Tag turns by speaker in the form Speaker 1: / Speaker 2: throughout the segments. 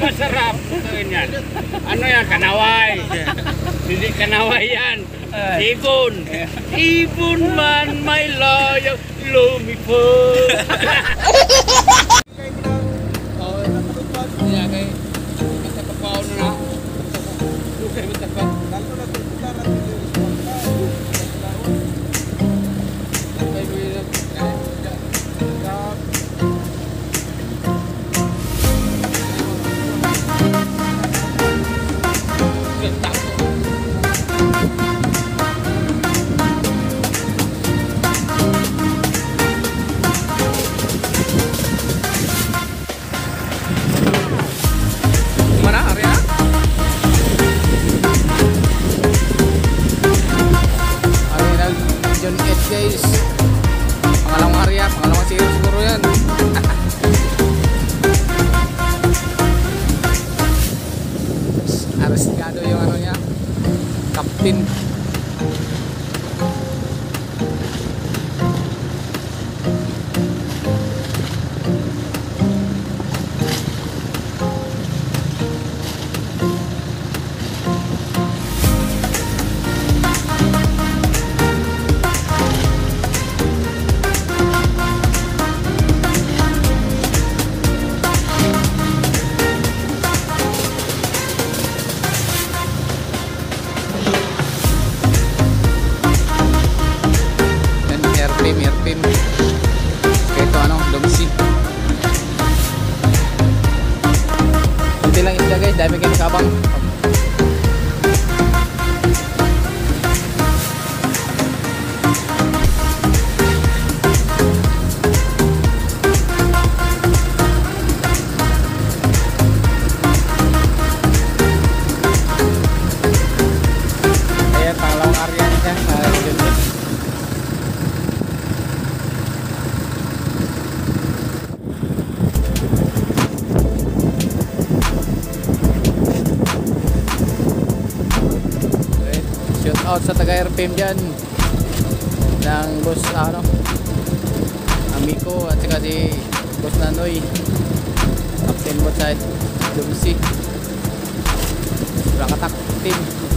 Speaker 1: Masarap. Yan. Ano yan? Kanaway. Hindi kanaway yan. Ibon. Ibon man,
Speaker 2: my loyal, lumi po. Thank you. บิน out sa taga RPM dyan. Ng boss ano Amico at saka si boss Nanoy. Captain mo sa WC Brakatak team.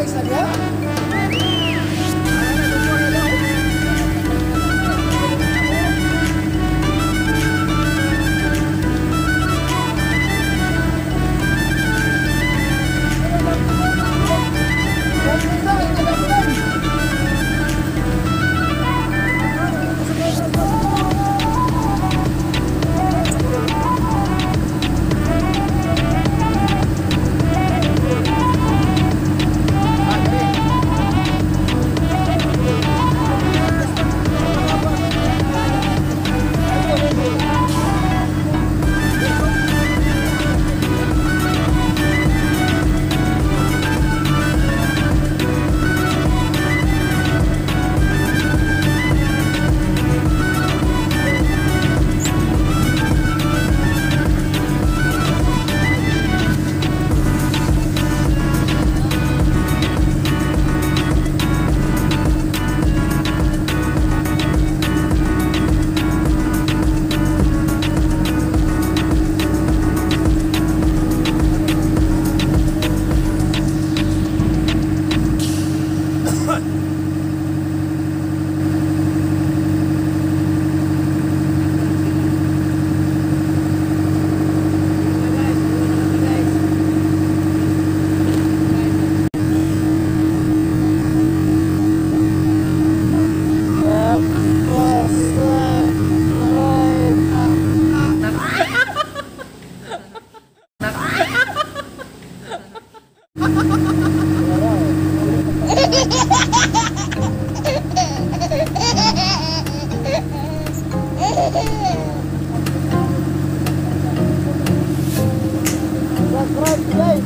Speaker 2: país italiano? Hey, hey.